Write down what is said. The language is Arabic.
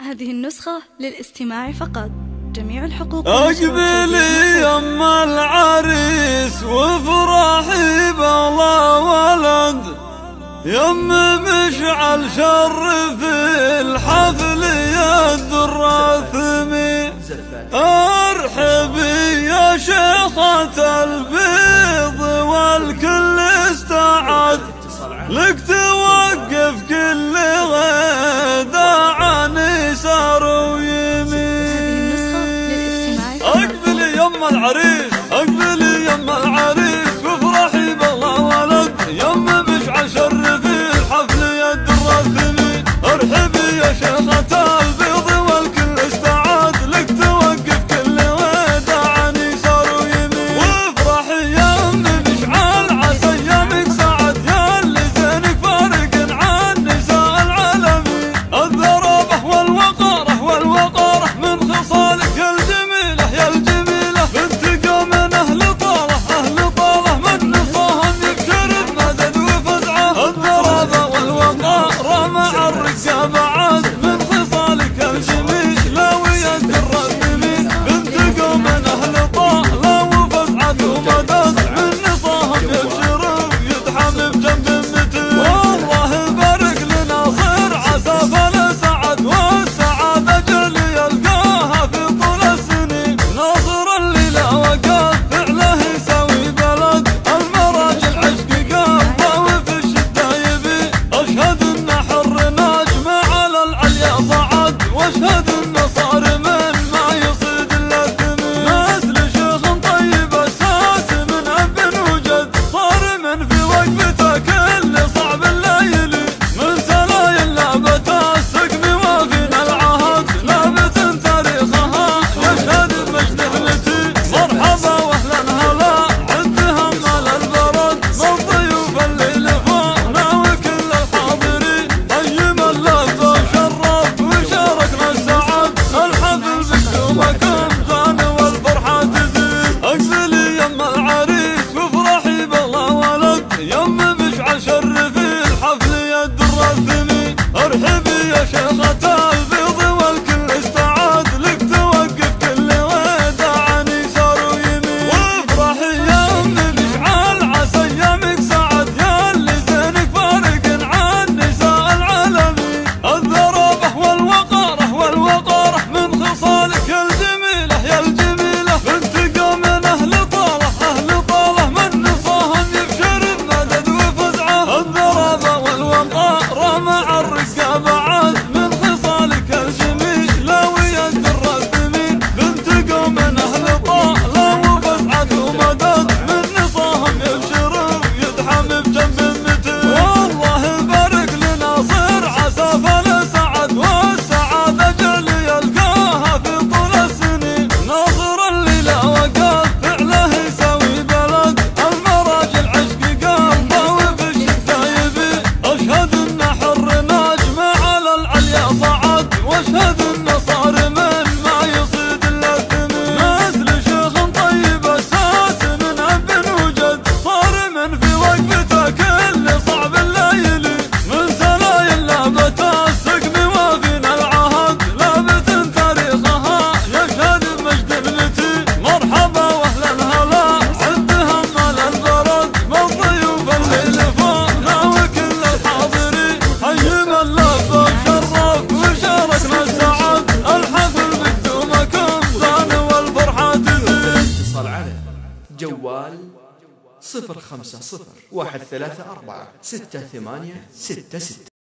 هذه النسخة للاستماع فقط. جميع الحقوق أقبلي يم العريس وفرحي بلا ولد. يم مشعل شرف الحفل يا الدراثمي ارحبي يا شيخة البيض والكل استعد. لك العريس. جوال صفر خمسة صفر واحد ثلاثة أربعة ستة ثمانية ستة ستة.